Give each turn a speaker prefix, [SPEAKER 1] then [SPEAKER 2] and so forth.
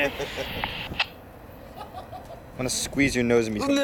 [SPEAKER 1] yeah.
[SPEAKER 2] I'm gonna squeeze your nose in between.